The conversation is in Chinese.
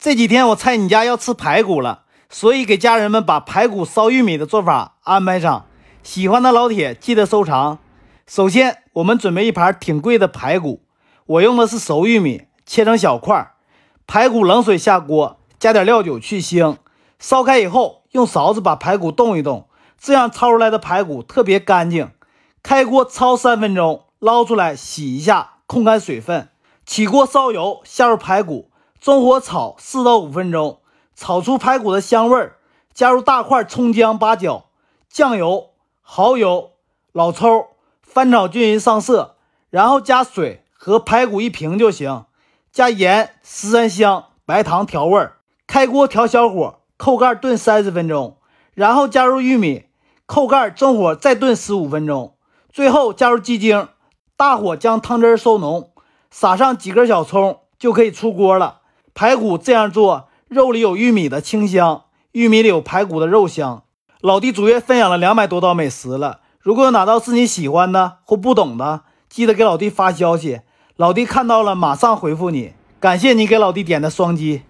这几天我猜你家要吃排骨了，所以给家人们把排骨烧玉米的做法安排上。喜欢的老铁记得收藏。首先，我们准备一盘挺贵的排骨，我用的是熟玉米，切成小块。排骨冷水下锅，加点料酒去腥，烧开以后，用勺子把排骨动一动，这样焯出来的排骨特别干净。开锅焯三分钟，捞出来洗一下，控干水分。起锅烧油，下入排骨。中火炒四到五分钟，炒出排骨的香味儿，加入大块葱姜八角、酱油、蚝油、老抽，翻炒均匀上色，然后加水和排骨一平就行，加盐、十三香、白糖调味儿。开锅调小火，扣盖炖三十分钟，然后加入玉米，扣盖中火再炖十五分钟，最后加入鸡精，大火将汤汁收浓，撒上几根小葱就可以出锅了。排骨这样做，肉里有玉米的清香，玉米里有排骨的肉香。老弟主页分享了两百多道美食了，如果有哪道是你喜欢的或不懂的，记得给老弟发消息，老弟看到了马上回复你。感谢你给老弟点的双击。